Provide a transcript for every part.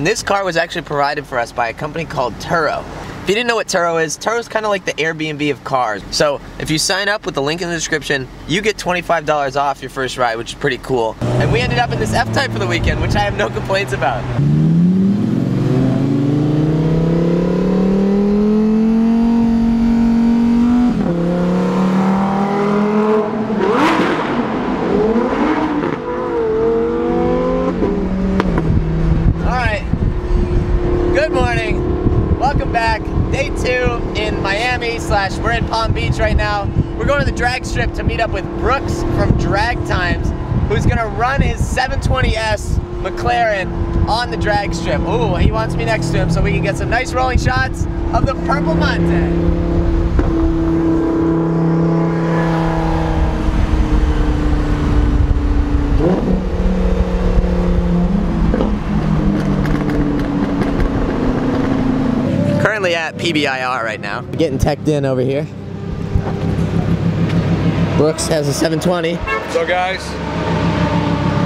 And this car was actually provided for us by a company called Turo. If you didn't know what Turo is, Turo is kind of like the Airbnb of cars. So if you sign up with the link in the description, you get $25 off your first ride, which is pretty cool. And we ended up in this F-Type for the weekend, which I have no complaints about. Alright, good morning. Welcome back. Two in Miami slash we're in Palm Beach right now. We're going to the drag strip to meet up with Brooks from Drag Times, who's gonna run his 720S McLaren on the drag strip. Ooh, he wants me next to him so we can get some nice rolling shots of the Purplemante. Currently at PBIR right now. Getting teched in over here. Brooks has a 720. So guys,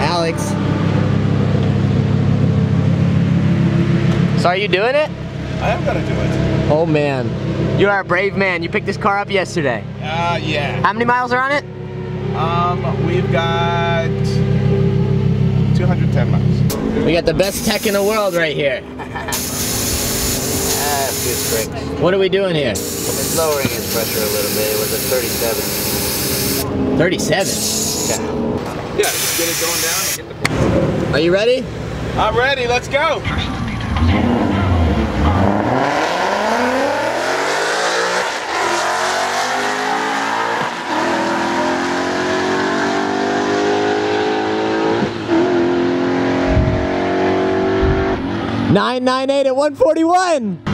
Alex. So are you doing it? I am gonna do it. Oh man. You are a brave man. You picked this car up yesterday. Uh, yeah. How many miles are on it? Um, we've got 210 miles. We got the best tech in the world right here. Feels great. What are we doing here? It's lowering his pressure a little bit. It was at 37. 37. Yeah, just get it going down and get the. Are you ready? I'm ready. Let's go. Nine nine eight at 141.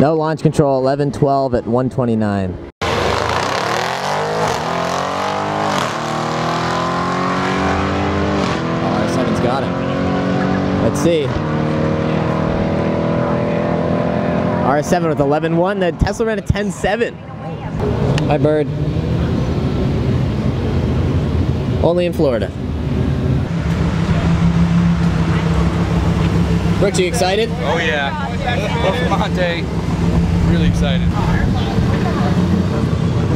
No launch control, 11 12 at 129. R7's got him. Let's see. R7 with 11.1. The Tesla ran a 10.7. Hi, Bird. Only in Florida. Brooks, you excited? Oh yeah. Purplemante. Really excited. This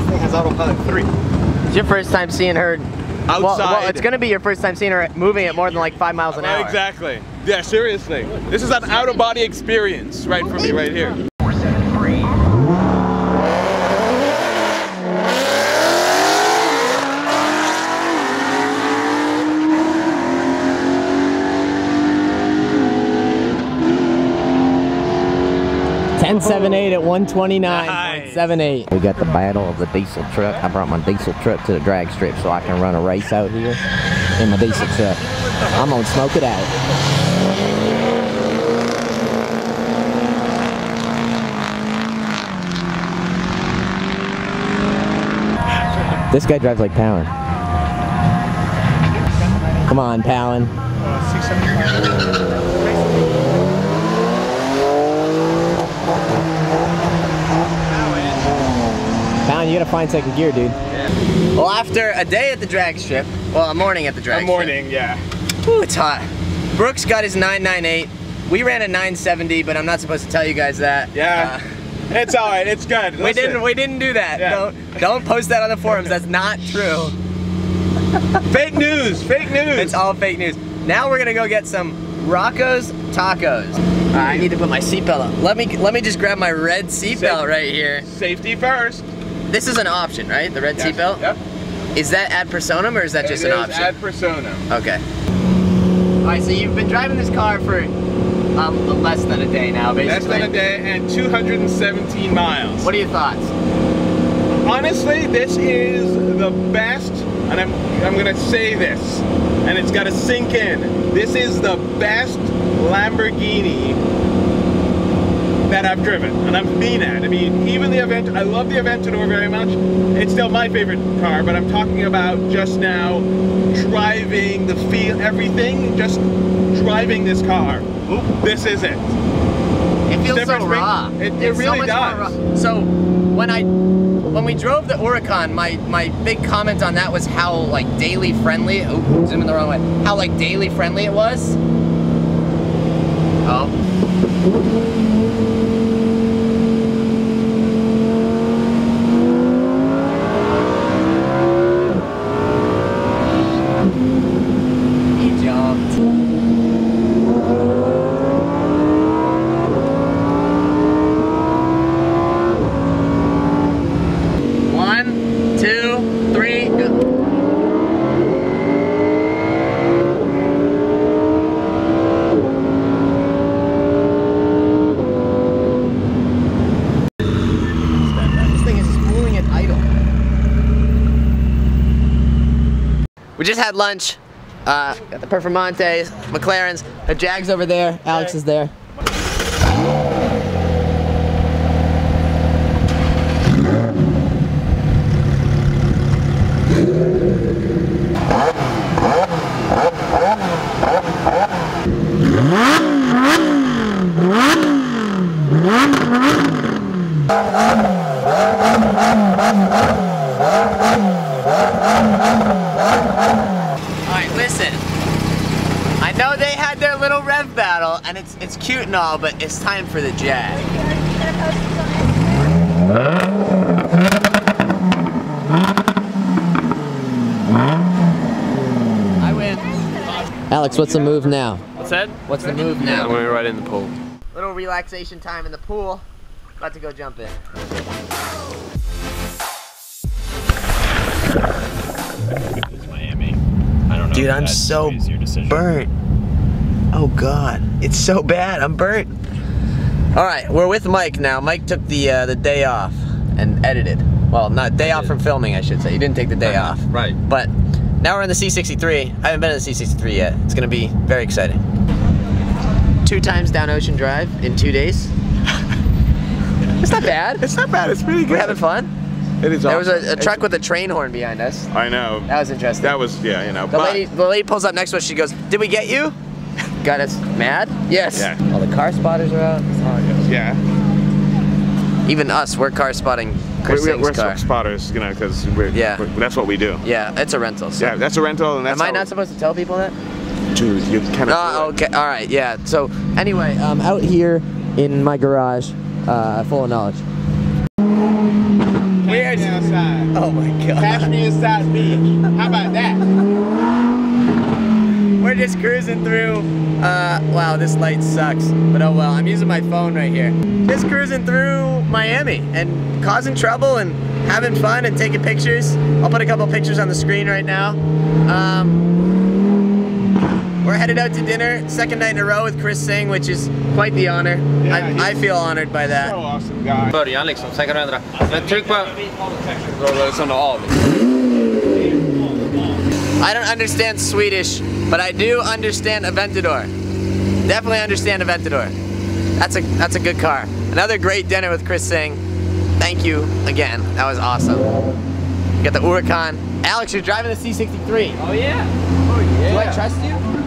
thing has autopilot 3. It's your first time seeing her. Well, well, Outside. it's going to be your first time seeing her moving at more than like five miles an hour. Exactly. Yeah, seriously. This is an out of body experience right for me right here. Ten seven eight at 129.78. We got the battle of the diesel truck. I brought my diesel truck to the drag strip so I can run a race out here in my diesel truck. I'm gonna smoke it out. This guy drives like Pawinn. Come on, Pawinn. Uh, Pawinn, you gotta find second gear, dude. Well, after a day at the drag strip, well, a morning at the drag A morning, yeah. strip. Ooh, it's hot. Brooks got his 998. We ran a 970, but I'm not supposed to tell you guys that. Yeah. It's all right. It's good. Uh, we didn't. We didn't do that. Yeah. Don't don't post that on the forums. That's not true. Fake news. Fake news. It's all fake news. Now we're gonna go get some Rocco's Tacos. I need to put my seatbelt on. Let me let me just grab my red seatbelt right here. Safety first. This is an option, right? The red Yes. seatbelt. Yep. Is that ad personam or is that just It an is option? Ad persona. Okay. All right. So you've been driving this car for um, less than a day now, basically. Less than a day and 217 miles. What are your thoughts? Honestly, this is the best, and I'm I'm gonna say this, and it's gotta sink in. This is the best Lamborghini that I've driven, and I'm mean at. I mean, even the Avent, I love the Aventador very much. It's still my favorite car, but I'm talking about just now driving the feel, everything, just driving this car. This is it. It feels so raw. It, it It's so really does. raw. So when I when we drove the Huracan, my my big comment on that was how like daily friendly. Oh, zooming the wrong way. How like daily friendly it was. Oh. He jumped. One, two, three, go. This thing is spooling at idle. We just had lunch. Uh, got the Performantes, McLarens, the Jags over there. Alex is there. All right, listen. I know they had their little rev battle, and it's it's cute and all, but it's time for the Jag. I win. Alex, what's the move now? What's that? What's the move now? I'm now? going right in the pool. Little relaxation time in the pool. About to go jump in. Miami. I don't know. Dude, I'm so sways your decision. burnt. Oh God, it's so bad. I'm burnt. All right, we're with Mike now. Mike took the uh, the day off and edited. Well, not day off from filming, I should say. He didn't take the day off. Right. But now we're in the C63. I haven't been in the C63 yet. It's gonna be very exciting. Two times down Ocean Drive in two days. it's not bad. It's not bad. It's pretty good. We're having fun. It is. There was a, a truck with a train horn behind us. I know. That was interesting. That was yeah. You know. The but lady, the lady pulls up next to us. She goes, "Did we get you?" Got us mad? Yes. Yeah. All the car spotters are out. yeah. Even us, we're car spotting Chris we're, we're car. spotters, you know, because we're, Yeah. we're- that's what we do. Yeah, it's a rental. So. Yeah, that's a rental, and that's Am I how- not supposed to tell people that? Dude, you kind of. Oh, okay. All right. Yeah. So anyway, um, out here in my garage, uh, full of knowledge. Weird. outside. Oh my god. Cash me inside beach. How about that? We're just cruising through. Uh, wow, this light sucks. But oh well, I'm using my phone right here. Just cruising through Miami and causing trouble and having fun and taking pictures. I'll put a couple pictures on the screen right now. Um, we're headed out to dinner, second night in a row with Chris Singh, which is quite the honor. Yeah, I, I feel honored by that. So awesome guy. Början liksom, sen kan du ändra. Men tryck på... Sån av. I don't understand Swedish, but I do understand Aventador. Definitely understand Aventador. That's a that's a good car. Another great dinner with Chris Singh. Thank you again. That was awesome. You got the Huracan. Alex, you're driving the C63. Oh yeah. Oh, do I trust you?